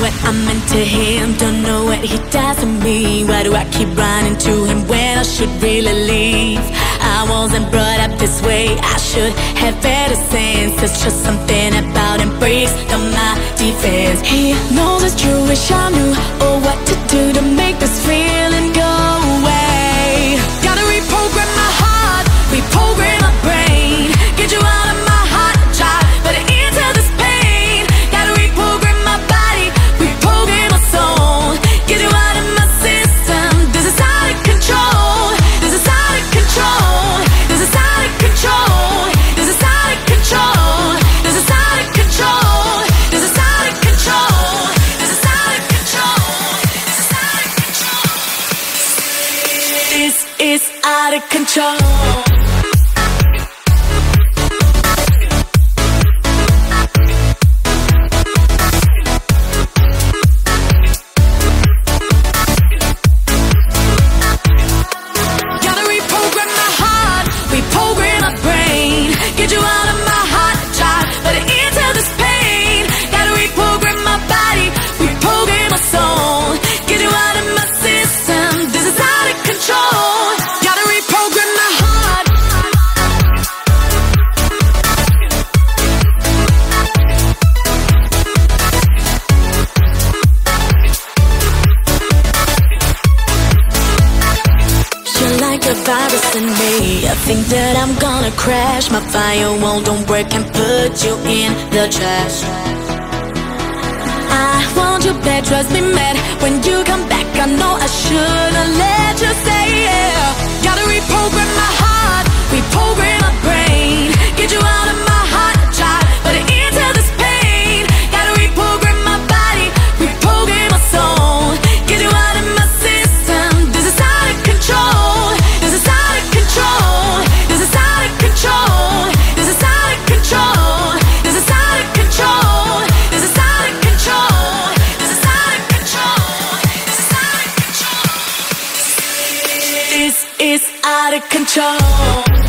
what I'm into him, don't know what he does to me. Why do I keep running to him when I should really leave? I wasn't brought up this way, I should have better sense. It's just something about him breaks down my defense. He knows it's true, wish I knew, oh, what to do to make this feeling go cho. Me. I think that I'm gonna crash. My firewall don't break and put you in the trash. I want you back, trust me, mad. When you come back, I know I should've let you say yeah. Gotta reprogram out of control.